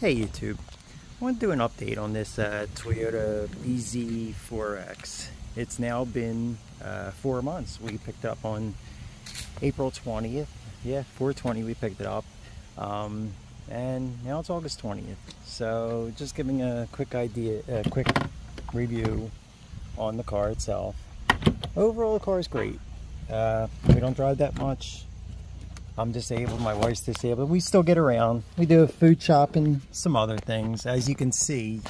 Hey YouTube, I want to do an update on this uh, Toyota BZ4X. It's now been uh, four months. We picked up on April 20th. Yeah, 420 we picked it up. Um, and now it's August 20th. So just giving a quick idea, a quick review on the car itself. Overall the car is great. Uh, we don't drive that much. I'm disabled, my wife's disabled. We still get around. We do a food shopping, some other things. As you can see,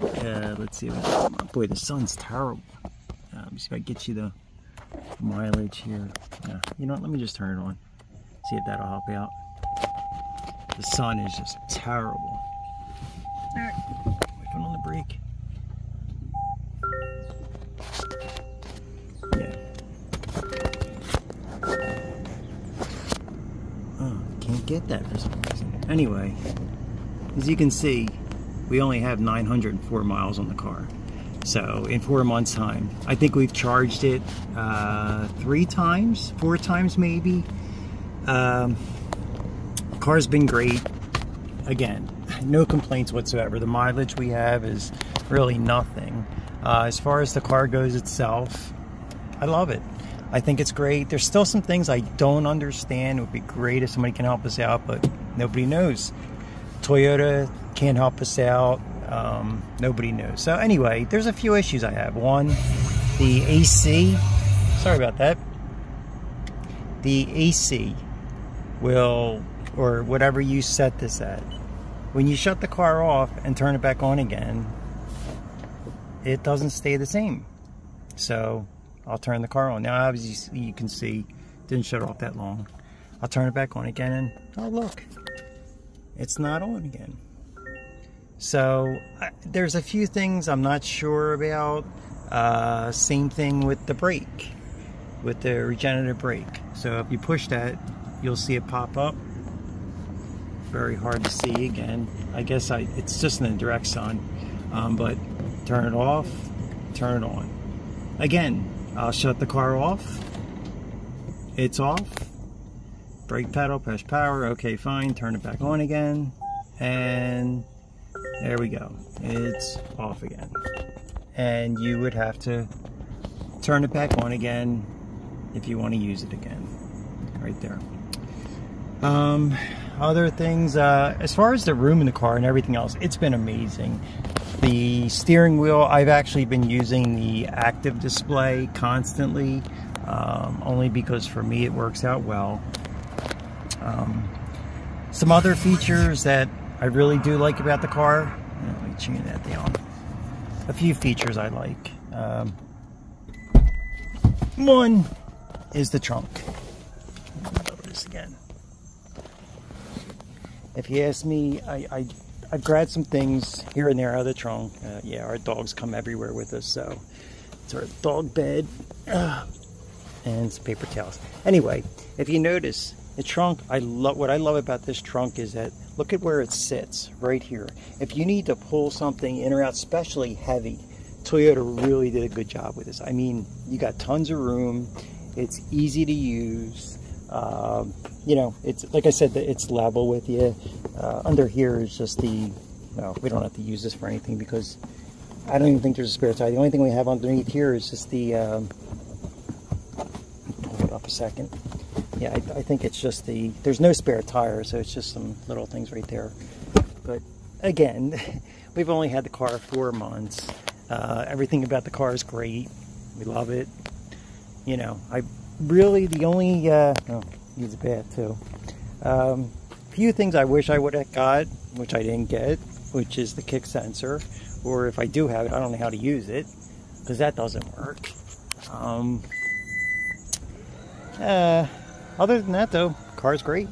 uh, let's see. Boy, the sun's terrible. Um, see if I get you the mileage here. Yeah, you know what? Let me just turn it on. See if that'll help you out. The sun is just terrible. That for some reason. Anyway, as you can see, we only have 904 miles on the car. So in four months time, I think we've charged it uh, three times, four times maybe. Um, car's been great. Again, no complaints whatsoever. The mileage we have is really nothing. Uh, as far as the car goes itself, I love it. I think it's great. There's still some things I don't understand. It would be great if somebody can help us out, but nobody knows. Toyota can't help us out. Um, nobody knows. So anyway, there's a few issues I have. One, the AC. Sorry about that. The AC will, or whatever you set this at, when you shut the car off and turn it back on again, it doesn't stay the same. So I'll turn the car on. Now, obviously, you can see, didn't shut off that long. I'll turn it back on again, and oh, look, it's not on again. So, I, there's a few things I'm not sure about. Uh, same thing with the brake, with the regenerative brake. So, if you push that, you'll see it pop up. Very hard to see again. I guess I, it's just in the direct sun. Um, but turn it off, turn it on. Again, I'll shut the car off. It's off. Brake pedal, push power. Okay, fine. Turn it back on again. And there we go. It's off again. And you would have to turn it back on again if you want to use it again. Right there. Um, other things, uh, as far as the room in the car and everything else, it's been amazing. The steering wheel, I've actually been using the active display constantly, um, only because for me it works out well. Um, some other features that I really do like about the car, let me tune that down. A few features I like. Um, one is the trunk. this again. If you ask me, I, I I've grabbed some things here and there out of the trunk. Uh, yeah, our dogs come everywhere with us, so it's our dog bed uh, and some paper towels. Anyway, if you notice, the trunk, I love what I love about this trunk is that look at where it sits right here. If you need to pull something in or out, especially heavy, Toyota really did a good job with this. I mean, you got tons of room. It's easy to use. Um, you know, it's like I said, it's level with you. Uh, under here is just the, well, we don't have to use this for anything because I don't even think there's a spare tire. The only thing we have underneath here is just the, um, hold it up a second. Yeah, I, I think it's just the, there's no spare tire, so it's just some little things right there. But again, we've only had the car four months. Uh, everything about the car is great. We love it. You know, I really the only uh, oh, a bath too. Um, few things I wish I would have got, which I didn't get, which is the kick sensor, or if I do have it, I don't know how to use it because that doesn't work. Um, uh, other than that, though, car's great.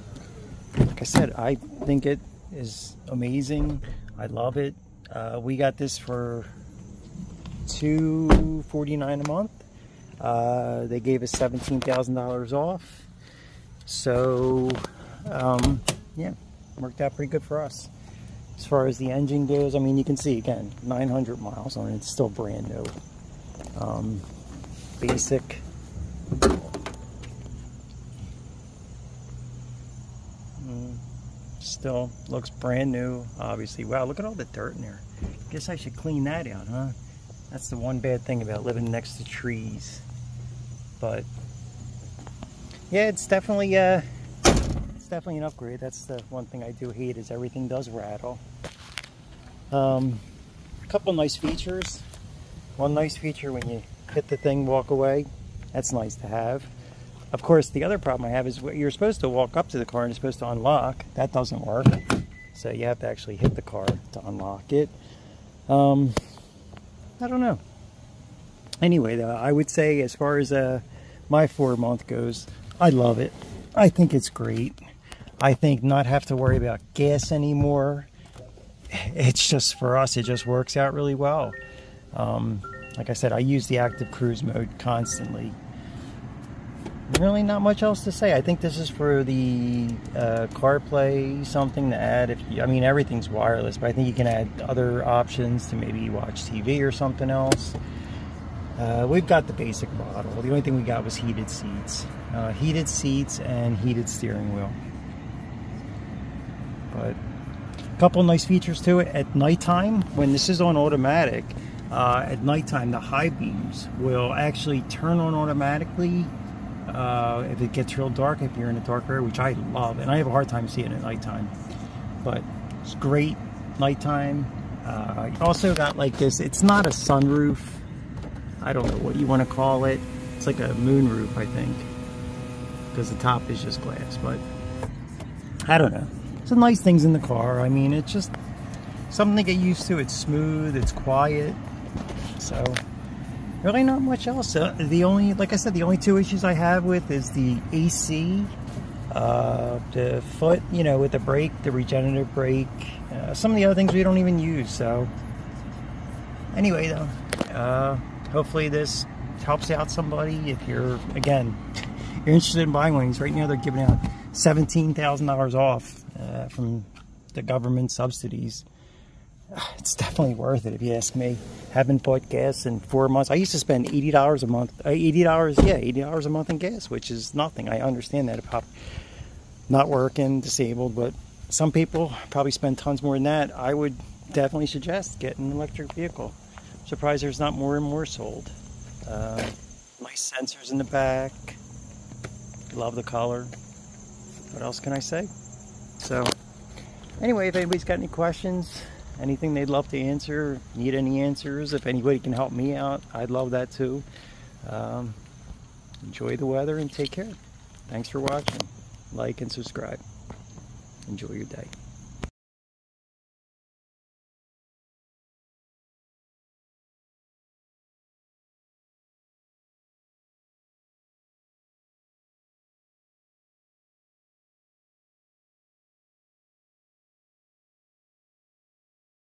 Like I said, I think it is amazing. I love it. Uh, we got this for two forty nine a month. Uh, they gave us $17,000 off. So, um, yeah, worked out pretty good for us. As far as the engine goes, I mean, you can see, again, 900 miles on it. It's still brand new. Um, basic. Mm, still looks brand new, obviously. Wow, look at all the dirt in there. Guess I should clean that out, huh? That's the one bad thing about living next to trees. But yeah, it's definitely uh, it's definitely an upgrade. That's the one thing I do hate is everything does rattle. Um, a couple nice features. One nice feature when you hit the thing, walk away. That's nice to have. Of course, the other problem I have is you're supposed to walk up to the car and you're supposed to unlock. That doesn't work. So you have to actually hit the car to unlock it. Um, I don't know. Anyway, though, I would say as far as uh, my four month goes, I love it. I think it's great. I think not have to worry about gas anymore. It's just for us, it just works out really well. Um, like I said, I use the active cruise mode constantly really not much else to say. I think this is for the uh, CarPlay something to add. If you, I mean everything's wireless, but I think you can add other options to maybe watch TV or something else. Uh, we've got the basic model. The only thing we got was heated seats, uh, heated seats and heated steering wheel. But a couple nice features to it. At nighttime, when this is on automatic, uh, at nighttime the high beams will actually turn on automatically uh, if it gets real dark, if you're in a dark area, which I love, and I have a hard time seeing at nighttime, but it's great nighttime. Uh, also got like this, it's not a sunroof. I don't know what you want to call it. It's like a moon roof, I think, because the top is just glass, but I don't know. Some nice things in the car. I mean, it's just something to get used to. It's smooth, it's quiet, so really not much else. Uh, the only, like I said, the only two issues I have with is the AC, uh, the foot, you know, with the brake, the regenerative brake, uh, some of the other things we don't even use. So anyway, though, uh, hopefully this helps out somebody. If you're, again, you're interested in buying wings, right now they're giving out $17,000 off uh, from the government subsidies. it's definitely worth it if you ask me. Haven't bought gas in four months. I used to spend eighty dollars a month. Uh, eighty dollars, yeah, eighty dollars a month in gas, which is nothing. I understand that about not working, disabled, but some people probably spend tons more than that. I would definitely suggest getting an electric vehicle. Surprised there's not more and more sold. Uh, nice sensors in the back. Love the color. What else can I say? So, anyway, if anybody's got any questions, anything they'd love to answer, need any answers, if anybody can help me out, I'd love that too. Um, enjoy the weather and take care. Thanks for watching. Like and subscribe. Enjoy your day.